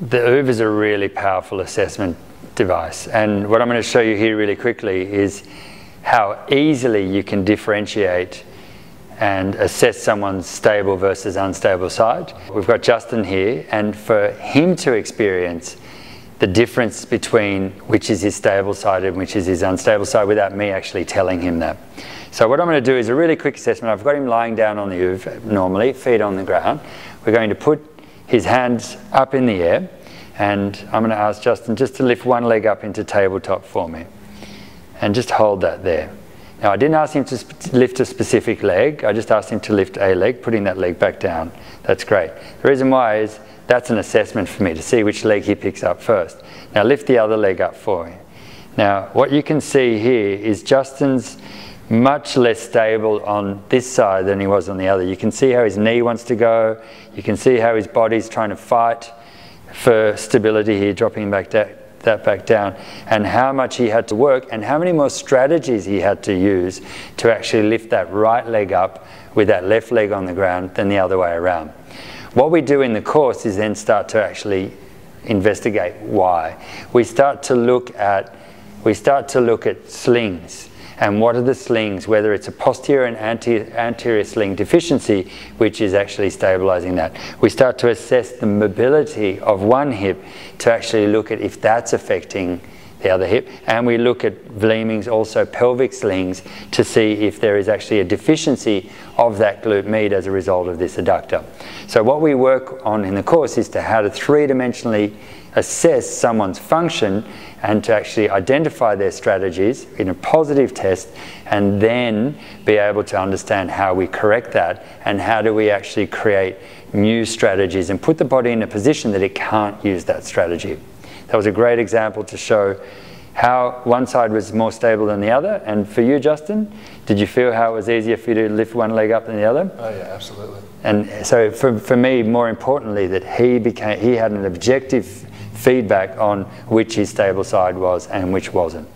the OOV is a really powerful assessment device. And what I'm going to show you here really quickly is how easily you can differentiate and assess someone's stable versus unstable side. We've got Justin here, and for him to experience the difference between which is his stable side and which is his unstable side without me actually telling him that. So what I'm going to do is a really quick assessment. I've got him lying down on the OOV normally, feet on the ground. We're going to put his hands up in the air, and I'm going to ask Justin just to lift one leg up into tabletop for me. And just hold that there. Now, I didn't ask him to lift a specific leg. I just asked him to lift a leg, putting that leg back down. That's great. The reason why is that's an assessment for me to see which leg he picks up first. Now, lift the other leg up for me. Now, what you can see here is Justin's much less stable on this side than he was on the other. You can see how his knee wants to go. You can see how his body's trying to fight for stability here, dropping back down that back down and how much he had to work and how many more strategies he had to use to actually lift that right leg up with that left leg on the ground than the other way around. What we do in the course is then start to actually investigate why. We start to look at we start to look at slings and what are the slings, whether it's a posterior and anterior sling deficiency, which is actually stabilizing that. We start to assess the mobility of one hip to actually look at if that's affecting the other hip. And we look at Vleeming's also pelvic slings to see if there is actually a deficiency of that glute med as a result of this adductor. So what we work on in the course is to how to three-dimensionally assess someone's function and to actually identify their strategies in a positive test and then be able to understand how we correct that and how do we actually create new strategies and put the body in a position that it can't use that strategy. That was a great example to show how one side was more stable than the other. And for you, Justin, did you feel how it was easier for you to lift one leg up than the other? Oh yeah, absolutely. And so for, for me, more importantly, that he became he had an objective feedback on which his stable side was and which wasn't.